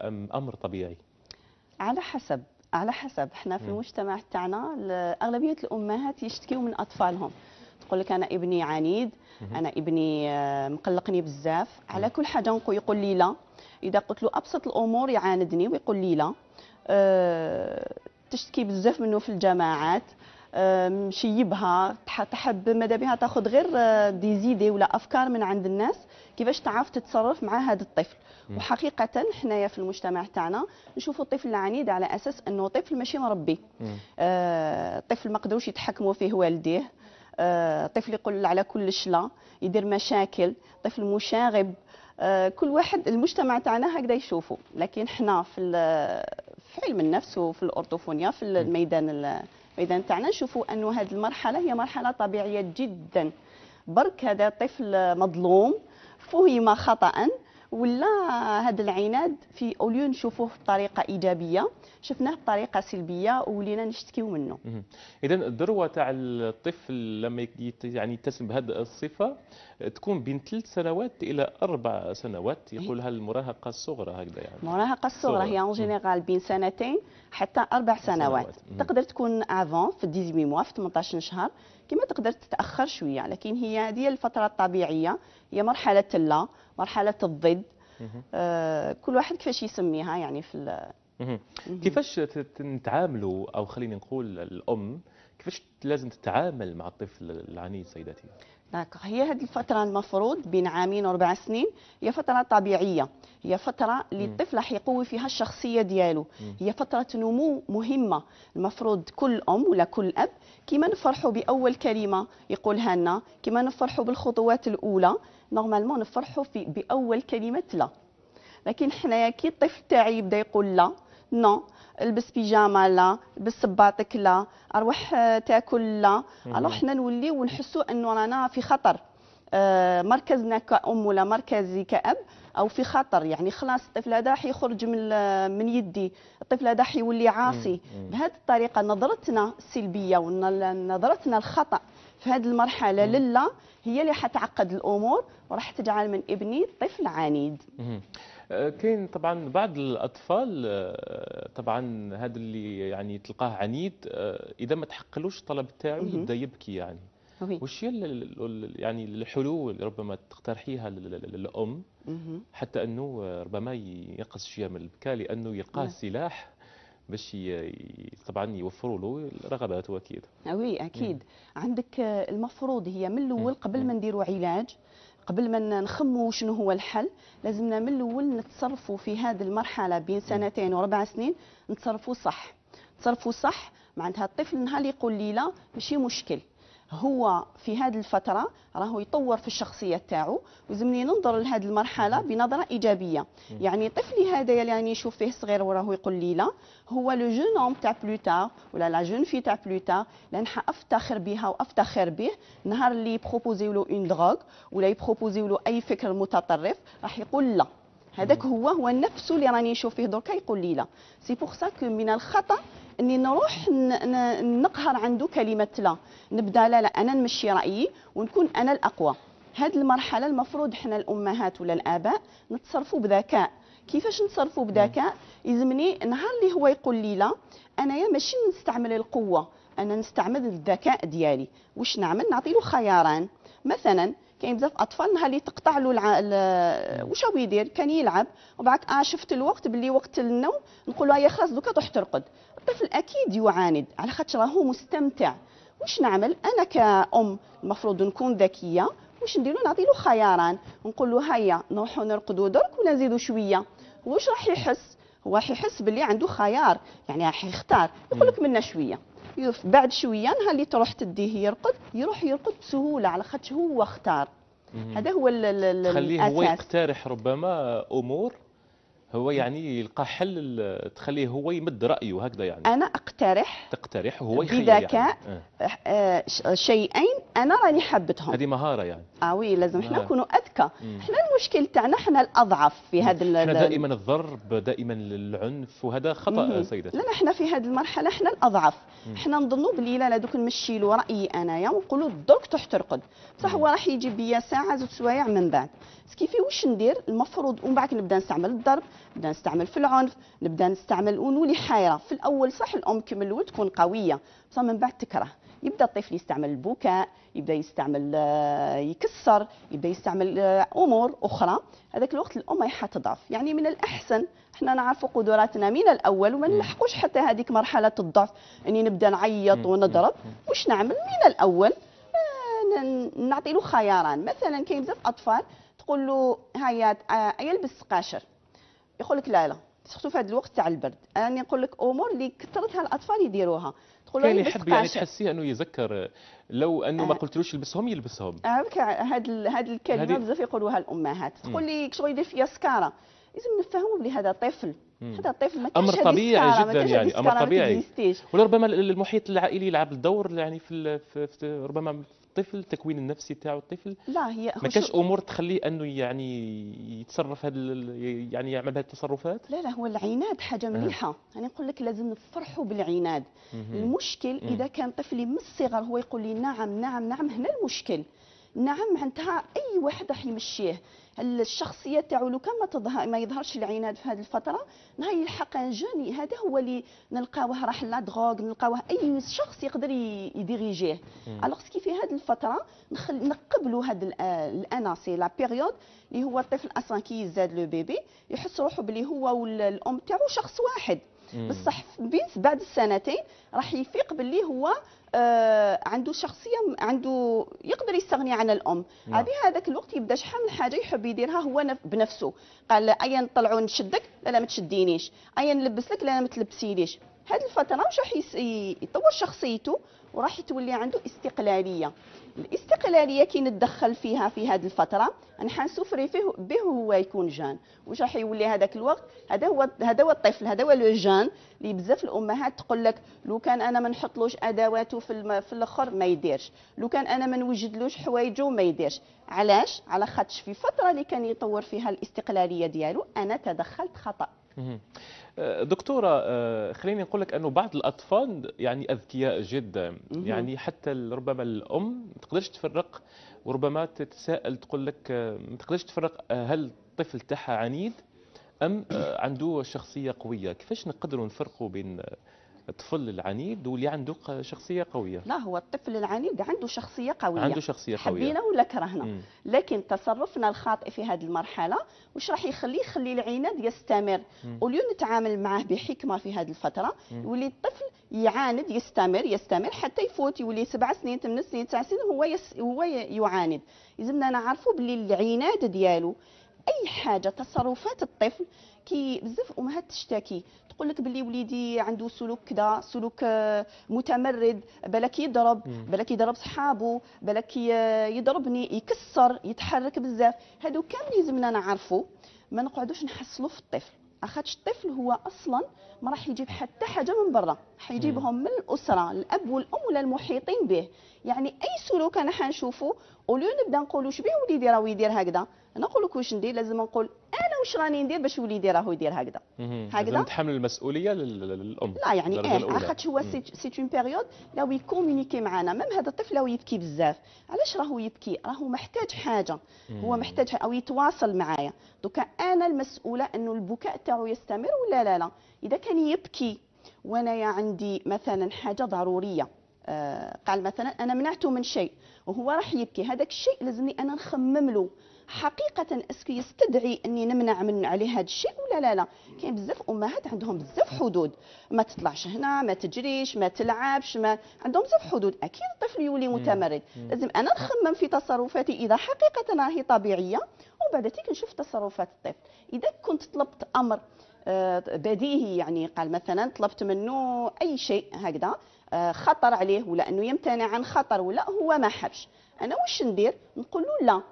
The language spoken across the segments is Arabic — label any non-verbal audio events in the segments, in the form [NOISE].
أم أمر طبيعي؟ على حسب على حسب. إحنا في. المجتمع تاعنا أغلبية الأمهات يشتكيوا من أطفالهم. تقول لك أنا ابني عنيد. أنا ابني آه، مقلقني بزاف. على كل حاجة نقول يقول لي لا. إذا قلت له أبسط الأمور يعاندني ويقول لي لا. أه تشتكي بزاف منه في الجماعات مشيبها تح- تحب ماذا بها تاخذ غير آه، دي زيدي ولا أفكار من عند الناس كيفاش تعرف تتصرف مع هذا الطفل. وحقيقة حنايا في المجتمع تاعنا نشوفوا الطفل العنيد على أساس إنه طفل ماشي مربي. مم. آه، طفل ما قدروش يتحكموا فيه والديه. آه، طفل يقول على كلش لا يدير مشاكل طفل مشاغب. آه، كل واحد المجتمع تاعنا هكذا يشوفوا لكن حنا في في علم النفس وفي الاورتوفونيا في الميدان الميدان تاعنا نشوفوا انه هذه المرحلة هي مرحلة طبيعية جدا. برك هذا طفل مظلوم فهم خطا ولا هذا العناد في au lieu نشوفوه بطريقة إيجابية شفناه بطريقة سلبية وولينا نشتكيو منه. اذا الذروة تاع الطفل لما يعني يتسم بهذه الصفة تكون بين ثلاث سنوات إلى أربع سنوات يقولها المراهقة الصغرى هكذا يعني؟ المراهقة الصغرى صغرى. هي en général بين سنتين حتى أربع سنوات سنوات. تقدر تكون avant في 18 mois في 18 شهر كما تقدر تتأخر شوية لكن هي هذه الفترة الطبيعية هي مرحلة اللا مرحلة الضد. آه كل واحد كيفاش يسميها يعني في. كيفاش نتعاملوا أو خلينا نقول الأم كيفاش لازم تتعامل مع الطفل العنيد سيداتي داكوغ هي هذه الفترة المفروض بين عامين واربع سنين. هي فترة طبيعية. هي فترة اللي. الطفل راح يقوي فيها الشخصية ديالو. هي فترة نمو مهمة. المفروض كل أم ولا كل أب كيما نفرحوا بأول كلمة يقولها لنا كيما نفرحوا بالخطوات الأولى normalement نفرحوا في بأول كلمة لا. لكن حنايا كي الطفل تاعي يبدأ يقول لا non البس بيجاما لا البس صباطك لا أروح آه، تأكل لا. alors حنا نوليو ونحسوا إنه رانا في خطر. آه، مركزنا كأم ولا مركزي كأب أو في خطر. يعني خلاص الطفل هذا راح يخرج من من يدي. الطفل هذا راح يولي عاصي. بهذه الطريقة نظرتنا السلبية ونظرتنا الخطأ في هذه المرحلة. لله هي اللي حتعقد الأمور وراح تجعل من ابني طفل عنيد. كاين طبعا بعض الأطفال آه، طبعا هذا اللي يعني تلقاه عنيد آه، إذا ما تحقلوش الطلب تاعو. يبدأ يبكي يعني. وش هي يعني الحلول اللي ربما تقترحيها لل- لل- للأم. حتى أنه ربما ينقص شوية من البكاء لأنه يلقاه نعم. سلاح باش طبعا يوفروا له رغباته أكيد وي أكيد عندك آه، المفروض هي من الأول مم. قبل. ما نديروا علاج قبل ما نخموا شنو هو الحل لازمنا من الأول نتصرفوا في هذه المرحلة بين سنتين واربع سنين نتصرفوا صح. نتصرفوا صح معناتها الطفل نهار يقول لي لا ماشي مشكل. هو في هذه الفترة راهو يطور في الشخصية تاعو وزمني ننظر لهذه المرحلة بنظرة إيجابية. مم. يعني طفلي هذا اللي راني نشوف فيه صغير وراهو يقول لي لا هو le jeune homme تاع plus tard ولا la jeune fille تاع plus tard لازم أفتخر بها وأفتخر به. نهار اللي يبروبوزيو له une drogue ولا يبروبوزيو له أي فكر متطرف راح يقول لا. هذاك هو هو نفسه اللي راني نشوف فيه دركا يقول لي لا. c'est pour ça que من الخطأ إني نروح نقهر عنده كلمة لا. نبدأ لا لا أنا نمشي رأيي ونكون أنا الأقوى. هذه المرحلة المفروض إحنا الأمهات ولا الآباء نتصرفوا بذكاء. كيفاش نتصرفوا بذكاء؟ يلزمني نهار اللي هو يقول لي لا أنايا ماشي نستعمل القوة أنا نستعمل الذكاء ديالي. واش نعمل؟ نعطي له خياران. مثلا كاين بزاف أطفال نهار اللي تقطع له الع... ال- واش هو يدير؟ كان يلعب وبعد آه شفت الوقت باللي وقت النوم نقول له هيا خلاص دوكا تروح ترقد. الطفل أكيد يعاند على خاطر راهو مستمتع. واش نعمل؟ أنا كأم المفروض نكون ذكية واش ندير له نعطي له خياران. نقول له هيا نروحوا نرقدوا درك ولا نزيدوا شوية. واش راح يحس؟ هو راح يحس باللي عنده خيار يعني راح يختار. يقول لك منا شوية. بعد شوية نهار اللي تروح تديه يرقد يروح يرقد بسهولة على خاطر هو اختار. هذا هو ال- ال- ال- تخليه هو يقترح ربما أمور هو يعني يلقى حل تخليه هو يمد رأيه هكذا يعني أنا أقترح تقترح وهو يخير بذكاء يعني. آه. آه، شيئين أنا راني حبتهم هذه مهارة يعني آه وي لازم إحنا آه. نكونوا أذكى. إحنا المشكل تاعنا إحنا الأضعف في هذا إحنا دائما الضرب دائما العنف وهذا خطأ. سيدتي لا إحنا في هذه المرحلة إحنا الأضعف مم. إحنا نظنوا بلي لا دوك نمشي له رأيي أنايا ونقولوا درك تروح ترقد بصح هو راح يجي بيا ساعة زوج سوايع من بعد سكيفي واش ندير المفروض ومن بعد نبدأ نستعمل الضرب نبدأ نستعمل في العنف نبدأ نستعمل ونولي حايره في الأول صح الأم كم الأول تكون قوية بصح من بعد تكره. يبدأ الطفل يستعمل البكاء يبدأ يستعمل آه، يكسر يبدأ يستعمل آه، أمور أخرى. هذاك الوقت الأم راح تضعف يعني من الأحسن إحنا نعرفوا قدراتنا من الأول وما نلحقوش حتى هذيك مرحلة الضعف. اني نبدأ نعيط ونضرب. واش نعمل؟ من الأول آه، نعطي له خياران. مثلا كاين بزاف أطفال تقول له هيا يلبس قاشر. يقول لك لا لا. سورتو في هذا الوقت تاع البرد. أنا نقول لك أمور اللي كثرتها الأطفال يديروها. تقول كان يحب يعني تحسيه أنه يذكر لو أنه ما آه. قلتلوش يلبسهم يلبسهم. هذه هذه الكلمة بزاف يقولوها الأمهات. تقول لي شغل يدير فيا سكارة؟ لازم نفهموا بلي هذا طفل. هذا طفل ما أمر طبيعي جدا يعني أمر طبيعي. ولربما المحيط العائلي يلعب الدور يعني في, في, في ربما الطفل التكوين النفسي تاعو الطفل. لا هي ما كاش أمور تخليه أنه يعني يتصرف هذا يعني يعمل هذه التصرفات؟ لا لا هو العناد حاجة مليحة. أنا نقول لك لازم نفرحوا بالعناد. المشكل إذا كان طفلي من الصغر هو يقول لي نعم نعم نعم هنا المشكل. نعم معناتها أي واحد راح يمشيه. الشخصية تاعو لو كان ما تظهر ما يظهرش العناد في هذه الفترة. نهار يلحق un jeune هذا هو اللي نلقاوه راح la drogue نلقاوه أي شخص يقدر يديريجيه. alors ce qui في هذه الفترة نقبلوا هذه الانا c'est la période اللي هو الطفل أصلا كي يزاد le bébé يحس روحه بلي هو والام تاعو شخص واحد. بصح بعد السنتين راح يفيق باللي هو آه عنده شخصية عنده يقدر يستغني عن الأم. نعم. هذاك الوقت يبدا شحال من حاجة يحب يديرها هو بنفسه. قال ايا نطلعوا نشدك؟ لا لا ما تشدينيش. ايا نلبس لك؟ لا لا ما تلبسيليش هذه الفترة واش راح يطور شخصيته. وراح تولي عنده استقلالية. الاستقلالية كي نتدخل فيها في هذه الفترة أنا حنسوفري فيه به هو يكون جان. واش راح يولي هذاك الوقت؟ هذا هو هذا هو الطفل هذا هو لو جان اللي بزاف الأمهات تقول لك لو كان أنا ما نحطلوش أدواته في. في الأخر ما يديرش. لو كان أنا ما نوجدلوش حوايجه ما يديرش. علاش؟ على خاطش في فترة اللي كان يطور فيها الاستقلالية ديالو أنا تدخلت خطأ. دكتورة آه، خليني نقول لك أنه بعض الأطفال يعني أذكياء جدا. يعني حتى ربما الأم ما تقدرش تفرق وربما تتساءل تقول لك ما تقدرش تفرق هل الطفل تاعها عنيد أم عنده شخصية قوية. كيفاش نقدروا نفرقوا بين الطفل العنيد واللي عنده شخصية قوية. لا هو الطفل العنيد عنده شخصية قوية. عنده شخصية قوية. حبينا ولا كرهنا؟ مم. لكن تصرفنا الخاطئ في هذه المرحلة واش راح يخليه؟ يخلي العناد يستمر. وليو نتعامل معه بحكمة في هذه الفترة. يولي الطفل يعاند يستمر يستمر حتى يفوت. يولي سبع سنين ثمان سنين تسع سنين هو يس هو يعاند. لازمنا نعرفوا باللي العناد ديالو أي حاجة تصرفات الطفل كي بزاف أمهات تشتكي. تقول لك باللي وليدي عنده سلوك كذا سلوك آه، متمرد بالك يضرب بالك يضرب صحابه بالك يضربني يكسر يتحرك بزاف. هادو كامل لازمنا نعرفوا ما نقعدوش نحصلوا في الطفل. اخاطش الطفل هو أصلا ما راح يجيب حتى حاجة من برا. راح يجيبهم من الأسرة الأب والأم ولا المحيطين به. يعني أي سلوك أنا حنشوفه اوليو نبدأ نقولوا شبيه وليدي راه يدير هكذا. نقول لك واش ندير؟ لازم نقول أنا واش راني ندير باش وليدي راهو يدير هكذا؟ هكذا؟ نتحمل المسؤولية للأم. لا يعني إيه خاطش هو c'est une période لو يكومونيكي معنا. même هذا الطفل لو يبكي بزاف. علاش راهو يبكي؟ راهو محتاج حاجة. هو محتاج أو يتواصل معايا. donc أنا المسؤولة إنه البكاء تاعو يستمر ولا لا لا؟ إذا كان يبكي وأنا عندي مثلا حاجة ضرورية آه قال مثلا أنا منعته من شيء وهو راح يبكي هذاك الشيء لازمني أنا نخمم له. حقيقة اسكو يستدعي أني نمنع من عليه هذا الشيء ولا لا لا. كاين بزاف أمهات عندهم بزاف حدود. ما تطلعش هنا ما تجريش ما تلعبش ما عندهم بزاف حدود. أكيد الطفل يولي متمرد. لازم أنا نخمم في تصرفاتي إذا حقيقة راهي طبيعية ومن بعد تيك نشوف تصرفات الطفل. إذا كنت طلبت أمر آه، بديهي يعني قال مثلا طلبت منه أي شيء هكذا آه، خطر عليه ولا أنه يمتنع عن خطر ولا هو ما حبش. أنا واش ندير؟ نقول له لا.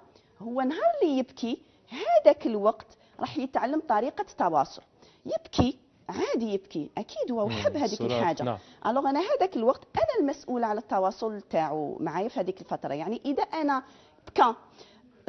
هو نهار اللي يبكي هذاك الوقت راح يتعلم طريقة تواصل يبكي عادي يبكي أكيد هو حب هذيك الحاجة. نعم. ألوغ أنا هذاك الوقت أنا المسؤول على التواصل تاعو معايا في هذيك الفترة. يعني إذا أنا بكى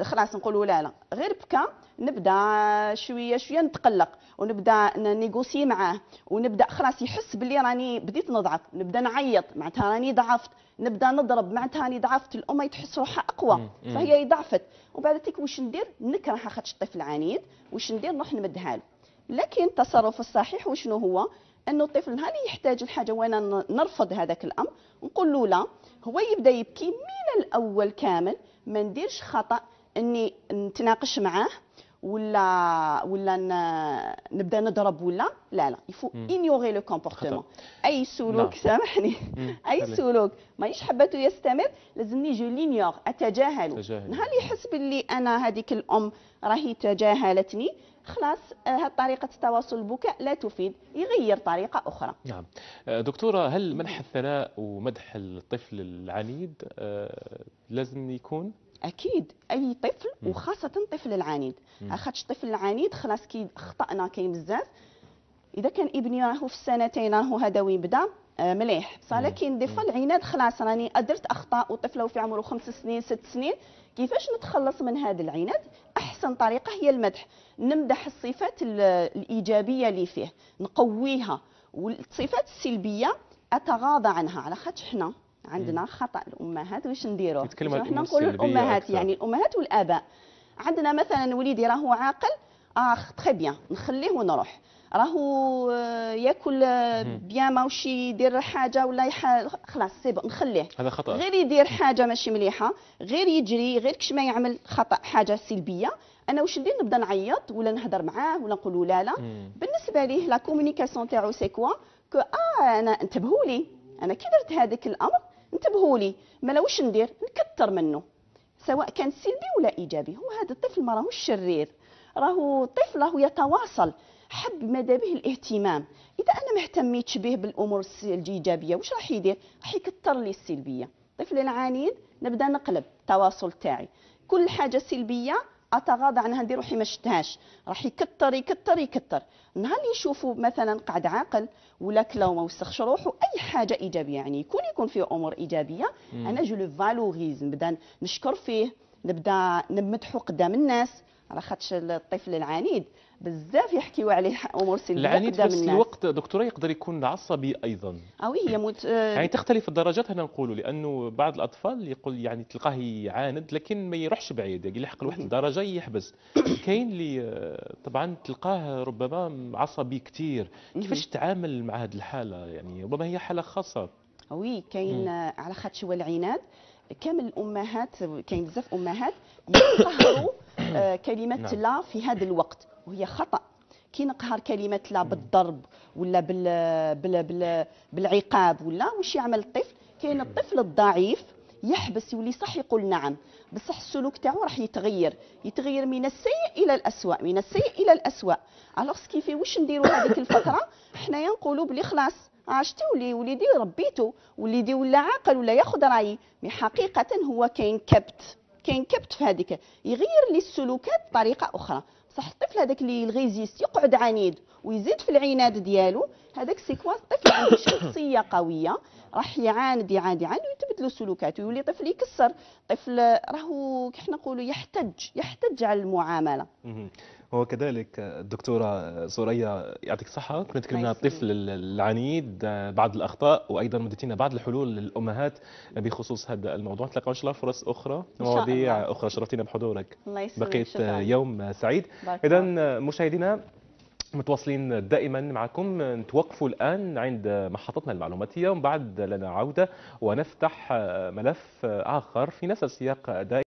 خلاص نقولوا لا لا. غير بكى نبدا شوية شوية نتقلق ونبدا نيغوسي معاه ونبدا خلاص يحس باللي راني بديت نضعف. نبدا نعيط معناتها راني ضعفت. نبدا نضرب معناتها راني ضعفت. الام تحس روحها أقوى فهي ضعفت وبعد تيك واش ندير؟ نكره خاطش الطفل عنيد واش ندير؟ نروح نمدها له. لكن التصرف الصحيح وشنو هو؟ أنه الطفل نهار يحتاج الحاجة وأنا نرفض هذاك الأمر. نقول له لا هو يبدأ يبكي من الأول كامل ما نديرش خطأ. إني نتناقش معاه ولا ولا نبدأ نضرب ولا؟ لا لا. il faut ignorer le comportement أي سلوك نعم. سامحني. [LAUGHS] أي سلوك. ماهيش حبته يستمر. لازمني je l'ignore أتجاهل. نهار يحس باللي أنا هذيك الأم راهي تجاهلتني خلاص هذه آه، طريقة تواصل البكاء لا تفيد. يغير طريقة أخرى. نعم. آه، دكتورة هل منح الثناء ومدح الطفل العنيد آه، لازم يكون؟ أكيد أي طفل وخاصة الطفل العنيد. أخذش الطفل العنيد خلاص كي خطأنا كاين بزاف. إذا كان ابني راهو في السنتين راهو هذا وين بدا؟ آه مليح. بصح لكن دي فوا العناد خلاص راني درت أخطاء وطفل في عمره خمس سنين ست سنين. كيفاش نتخلص من هذا العناد؟ أحسن طريقة هي المدح. نمدح الصفات الإيجابية اللي فيه. نقويها. والصفات السلبية أتغاضى عنها. على خاطر حنا. عندنا خطأ الأمهات واش نديروا حنا نقولوا الامهات. يعني الأمهات والآباء. عندنا مثلا وليدي راهو عاقل آخ تخي بيان نخليه ونروح. راهو آه، ياكل آه، بيان ماوش يدير حاجة ولا يح... خلاص سيبو نخليه. هذا خطأ. غير يدير حاجة ماشي مليحة غير يجري غير كش ما يعمل خطأ حاجة سلبية. أنا واش ندير؟ نبدأ نعيط ولا نهضر معاه ولا نقول لا لا. بالنسبة ليه la communication تاعو c'est quoi que آه أنا انتبهوا لي. أنا كي درت هذاك الأمر انتبهوا لي ما واش ندير نكثر منه. سواء كان سلبي ولا إيجابي هو هذا الطفل ما راهوش شرير. راهو طفل راهو يتواصل حب ماذا به الاهتمام. إذا أنا ما اهتميتش به بالأمور الإيجابية واش راح يدير؟ راح يكثر لي السلبية. الطفل العنيد نبدأ نقلب التواصل تاعي. كل حاجة سلبية أتغاضى عنها ندير روحي ما شفتهاش. راح يكثر يكثر يكثر نهار اللي يشوفوا مثلا قعد عاقل ولا كلا وما وسخش روحه أي حاجة إيجابية يعني. يكون يكون فيه أمور إيجابية. مم. أنا je le valorise نبدأ نشكر فيه نبدأ نمدحه قدام الناس. على خاطش الطفل العنيد. بزاف يحكيوا عليه أمور سلبية العنيد في نفس الوقت دكتورة يقدر يكون عصبي أيضا. أو هي مت... يعني تختلف الدرجات هنا نقولوا لأنه بعض الأطفال يقول يعني تلقاه يعاند لكن ما يروحش بعيد يلحق لواحد الدرجة يحبس. [COUGHS] كاين اللي طبعا تلقاه ربما عصبي كثير كيفاش تتعامل مع هذه الحالة؟ يعني ربما هي حالة خاصة. وي كاين على خاطر هو العناد. كامل الأمهات كاين بزاف أمهات يقهروا آه، [COUGHS] كلمه نعم. لا في هذا الوقت وهي خطأ. كي نقهر كلمه لا بالضرب ولا بال بال بال بالعقاب ولا واش يعمل الطفل كاين الطفل الضعيف يحبس يولي صح يقول نعم بصح السلوك تاعو راح يتغير يتغير من السيء إلى الاسوء من السيء إلى الاسوء alors كيفي واش نديروا هذيك الفترة؟ [COUGHS] حنايا نقولوا بلي خلاص عشتي ولي وليدي ربيتو وليدي ولا عاقل ولا ياخذ رايي mais حقيقة هو كاين كبت. كاين كبت في هذيك. يغير لي السلوكات بطريقة أخرى. بصح الطفل هذاك اللي il résiste يقعد عنيد ويزيد في العناد ديالو هذاك c'est quoi الطفل عنده [COUGHS] شخصية قوية راح يعاند يعاند يعاند ويتبدلوا سلوكاته يولي طفل يكسر. طفل راهو كيف نقولوا يحتج يحتج على المعاملة. وكذلك الدكتورة سوريا يعطيك الصحة كنا تكلمنا الطفل العنيد بعض الأخطاء وأيضا مدتنا بعض الحلول للأمهات بخصوص هذا الموضوع. نتلاقى إن شاء الله فرص أخرى مواضيع أخرى. شرفتينا بحضورك. بقيت يوم سعيد. إذا مشاهدينا متواصلين دائما معكم. نتوقفوا الآن عند محطتنا المعلوماتية. ومن بعد لنا عودة ونفتح ملف آخر في نفس السياق. دائما